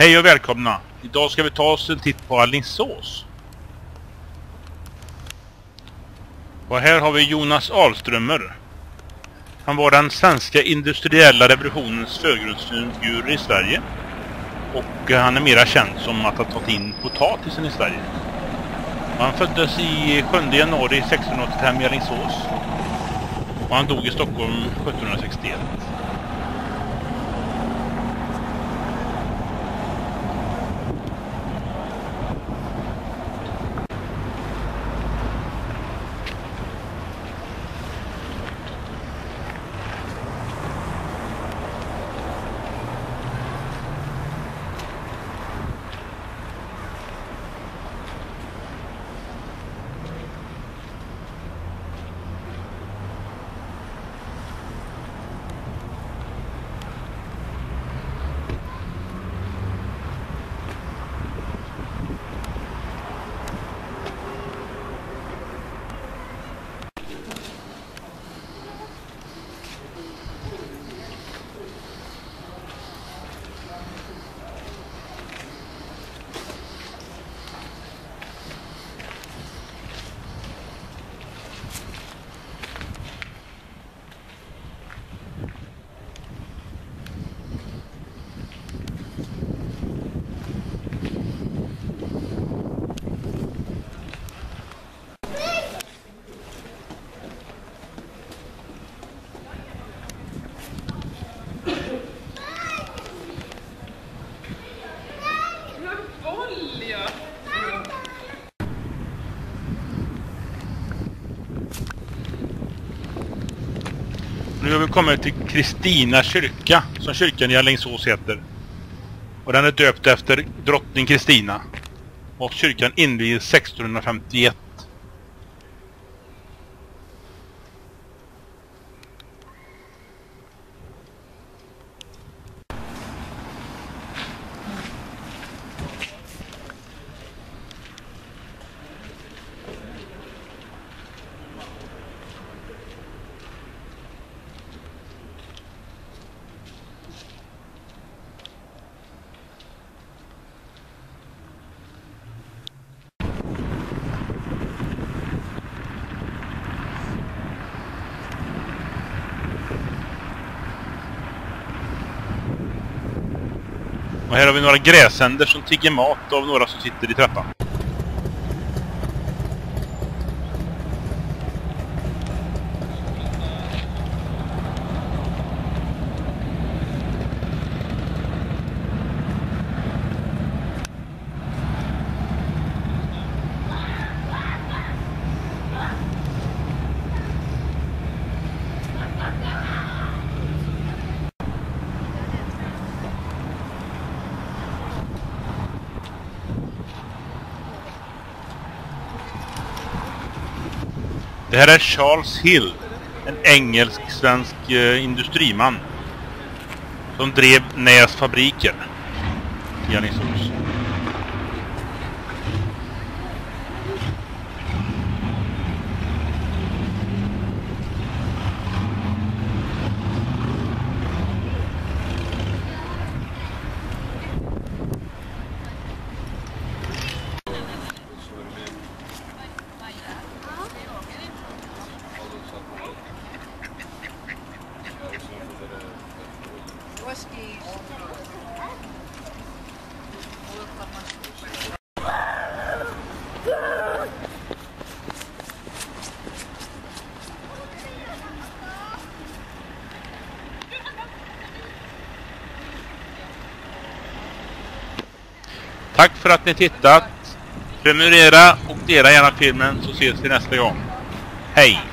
Hej och välkomna! Idag ska vi ta oss en titt på Alingsås. Och här har vi Jonas Ahlströmer. Han var den svenska industriella revolutionens förgrundsfigur i Sverige. Och han är mera känd som att ha tagit in potatisen i Sverige. Han föddes i 7 januari 1685 i Alingsås. Och han dog i Stockholm 1761. Nu har vi kommit till Kristina kyrka, som kyrkan i Alingsås heter. Och den är döpt efter drottning Kristina. Och kyrkan invigdes 1651. Och här har vi några gräsänder som tigger mat av några som sitter i trappan. Det här är Charles Hill, en engelsk-svensk eh, industriman som drev Näs fabriker i Alingsås. Tack för att ni tittat. Prenumerera och dela gärna filmen så ses vi nästa gång. Hej!